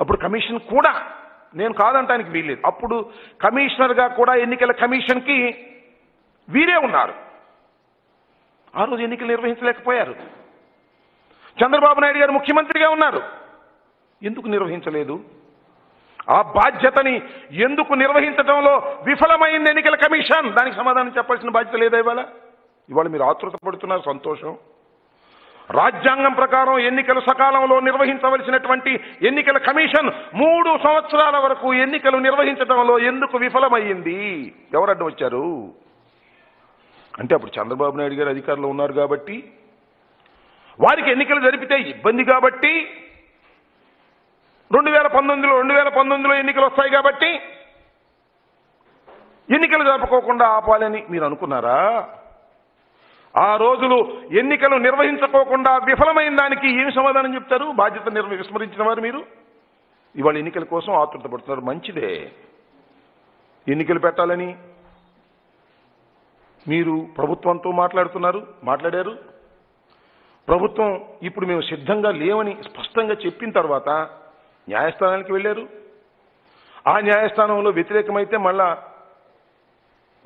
అప్పుడు కమిషన్ కూడా నేను కాదంటానికి వీల్లేదు. అప్పుడు కమిషనర్గా కూడా ఎన్నికల కమిషన్కి వీరే ఉన్నారు. ఆ రోజు ఎన్నికలు నిర్వహించలేకపోయారు. చంద్రబాబు నాయుడు గారు ముఖ్యమంత్రిగా ఉన్నారు. ఎందుకు నిర్వహించలేదు? ఆ బాధ్యతని ఎందుకు నిర్వహించడంలో విఫలమైంది ఎన్నికల కమిషన్? దానికి సమాధానం చెప్పాల్సిన బాధ్యత లేదా ఇవాళ? ఇవాళ మీరు ఆతృత పడుతున్నారు సంతోషం. రాజ్యాంగం ప్రకారం ఎన్నికలు సకాలంలో నిర్వహించవలసినటువంటి ఎన్నికల కమిషన్ మూడు సంవత్సరాల వరకు ఎన్నికలు నిర్వహించడంలో ఎందుకు విఫలమయ్యింది? ఎవరు వచ్చారు? అంటే అప్పుడు చంద్రబాబు నాయుడు గారు అధికారంలో ఉన్నారు కాబట్టి వారికి ఎన్నికలు జరిపితే ఇబ్బంది కాబట్టి రెండు వేల పంతొమ్మిదిలో రెండు వేల పంతొమ్మిదిలో ఎన్నికలు వస్తాయి కాబట్టి ఎన్నికలు జరుపుకోకుండా ఆపాలని మీరు అనుకున్నారా? ఆ రోజులు ఎన్నికలు నిర్వహించుకోకుండా విఫలమైన దానికి ఏమి సమాధానం చెప్తారు? బాధ్యత నిర్వ విస్మరించిన వారు మీరు? ఇవాళ ఎన్నికల కోసం ఆతృత పడుతున్నారు మంచిదే. ఎన్నికలు పెట్టాలని మీరు ప్రభుత్వంతో మాట్లాడుతున్నారు? మాట్లాడారు? ప్రభుత్వం ఇప్పుడు మేము సిద్ధంగా లేవని స్పష్టంగా చెప్పిన తర్వాత న్యాయస్థానానికి వెళ్ళారు. ఆ న్యాయస్థానంలో వ్యతిరేకమైతే మళ్ళా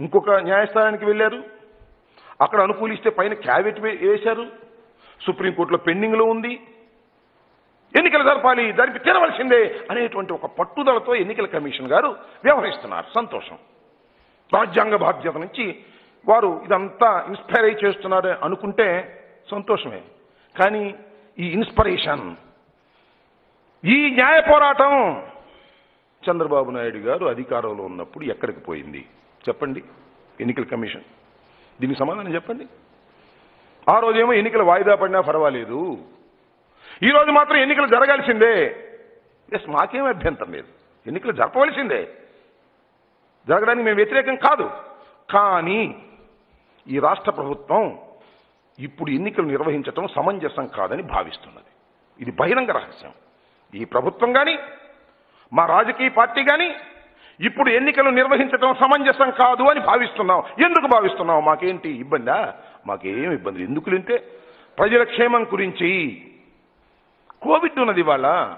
ఇంకొక న్యాయస్థానానికి వెళ్ళారు. అక్కడ అనుకూలిస్తే పైన క్యాబినెట్ వేశారు. సుప్రీంకోర్టులో పెండింగ్లో ఉంది. ఎన్నికలు జరపాలి జరిపి తీరవలసిందే అనేటువంటి ఒక పట్టుదలతో ఎన్నికల కమిషన్ గారు వ్యవహరిస్తున్నారు. సంతోషం. రాజ్యాంగ బాధ్యత నుంచి వారు ఇదంతా ఇన్స్పైర్ అయి చేస్తున్నారు అనుకుంటే సంతోషమే. కానీ ఈ ఇన్స్పిరేషన్ ఈ న్యాయ పోరాటం చంద్రబాబు నాయుడు గారు అధికారంలో ఉన్నప్పుడు ఎక్కడికి పోయింది? చెప్పండి. ఎన్నికల కమిషన్. దీనికి సమాధానం చెప్పండి. ఆ రోజేమో ఎన్నికలు వాయిదా పడినా పర్వాలేదు. ఈ రోజు మాత్రం ఎన్నికలు జరగాల్సిందే. ఎస్ మాకేం అభ్యంతరం లేదు. ఎన్నికలు జరపవలసిందే. జరగడానికి మేము వ్యతిరేకం కాదు. కానీ ఈ రాష్ట్ర ప్రభుత్వం ఇప్పుడు ఎన్నికలు నిర్వహించటం సమంజసం కాదని భావిస్తున్నది. ఇది బహిరంగ రహస్యం. ఈ ప్రభుత్వం కానీ మా రాజకీయ పార్టీ కానీ ఇప్పుడు ఎన్నికలు నిర్వహించడం సమంజసం కాదు అని భావిస్తున్నాం ఎందుకు భావిస్తున్నాం మాకేంటి ఇబ్బందా? మాకేం ఇబ్బంది ఎందుకు లేంటే ప్రజల క్షేమం గురించి. కోవిడ్ ఉన్నది ఇవాళ.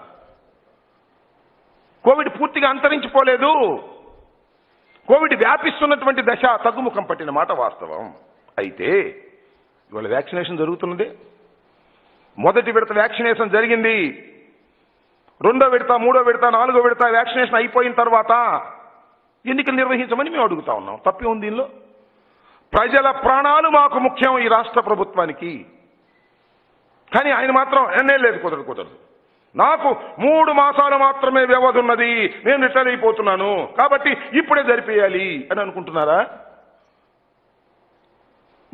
కోవిడ్ పూర్తిగా అంతరించిపోలేదు. కోవిడ్ వ్యాపిస్తున్నటువంటి దశ తగ్గుముఖం పట్టిన మాట వాస్తవం. అయితే ఇవాళ వ్యాక్సినేషన్ జరుగుతున్నది. మొదటి విడత వ్యాక్సినేషన్ జరిగింది. రెండో విడత మూడో విడత నాలుగో విడత వ్యాక్సినేషన్ అయిపోయిన తర్వాత ఎన్నికలు నిర్వహించమని మేము అడుగుతా ఉన్నాం. తప్పే ఉంది దీనిలో? ప్రజల ప్రాణాలు మాకు ముఖ్యం ఈ రాష్ట్ర ప్రభుత్వానికి. కానీ ఆయన మాత్రం ఎన్నే లేదు కుదరదు కుదరదు. నాకు మూడు మాసాలు మాత్రమే వ్యవధి ఉన్నది. నేను రిటైర్ అయిపోతున్నాను. కాబట్టి ఇప్పుడే జరిపేయాలి అని అనుకుంటున్నారా?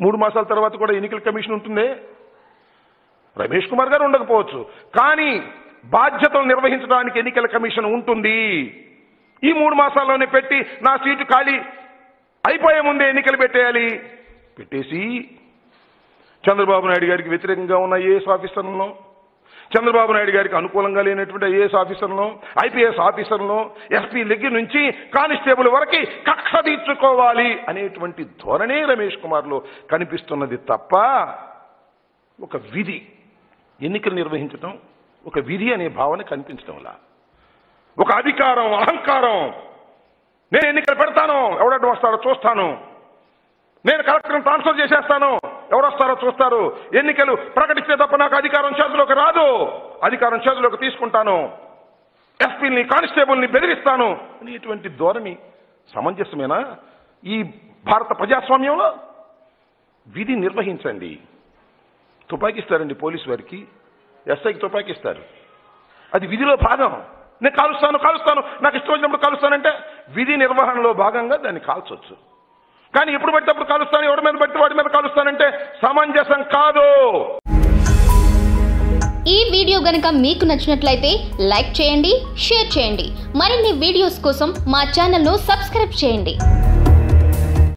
మూడు మాసాల తర్వాత కూడా ఎన్నికల కమిషన్ ఉంటుందే? రమేష్ కుమార్ గారు ఉండకపోవచ్చు. కానీ బాధ్యతలు నిర్వహించడానికి ఎన్నికల కమిషన్ ఉంటుంది. ఈ మూడు మాసాల్లోనే పెట్టి నా సీటు ఖాళీ అయిపోయే ముందే ఎన్నికలు పెట్టేయాలి. పెట్టేసి చంద్రబాబు నాయుడు గారికి వ్యతిరేకంగా ఉన్న ఏఎస్ ఆఫీసర్లను చంద్రబాబు నాయుడు గారికి అనుకూలంగా లేనటువంటి ఐఏఎస్ ఆఫీసర్లను ఐపీఎస్ ఆఫీసర్లను ఎస్పీ దగ్గర నుంచి కానిస్టేబుల్ వరకు కక్ష తీర్చుకోవాలి అనేటువంటి ధోరణే రమేష్ కుమార్లో కనిపిస్తున్నది తప్ప ఒక విధి. ఎన్నికలు నిర్వహించడం ఒక విధి అనే భావన కనిపించడంలా. ఒక అధికారం అహంకారం. నేను ఎన్నికలు పెడతాను ఎవడడ్డు వస్తారో చూస్తాను. నేను కలెక్టర్ని ట్రాన్స్ఫర్ చేసేస్తాను ఎవరొస్తారో చూస్తారు. ఎన్నికలు ప్రకటిస్తే తప్ప నాకు అధికారం చేతిలోకి రాదు. అధికారం చేతిలోకి తీసుకుంటాను. ఎస్పీని కానిస్టేబుల్ని బెదిరిస్తాను. అనేటువంటి ధోరణి సమంజసమేనా? ఈ భారత ప్రజాస్వామ్యంలో విధి నిర్వహించండి. తుపాకిస్తారండి పోలీసు వారికి. ఎస్ఐకి తుపాకీ ఇస్తారు. అది విధిలో భాగం. నేను కాలుస్తాను కాలుస్తాను. నాకు ఇష్టం వచ్చినప్పుడు కాలుస్తానంటే విధి నిర్వహణలో భాగంగా దాన్ని కాల్చొచ్చు. కానీ ఎప్పుడు పడితే అప్పుడు కాలుస్తాను ఎవరి మీద పడితే వాడి మీద కాలుస్తానంటే సమంజసం కాదు. ఈ వీడియో గనుక మీకు నచ్చినట్లయితే లైక్ చేయండి షేర్ చేయండి. మరిన్ని వీడియోస్ కోసం మా ఛానల్ను సబ్స్క్రైబ్ చేయండి.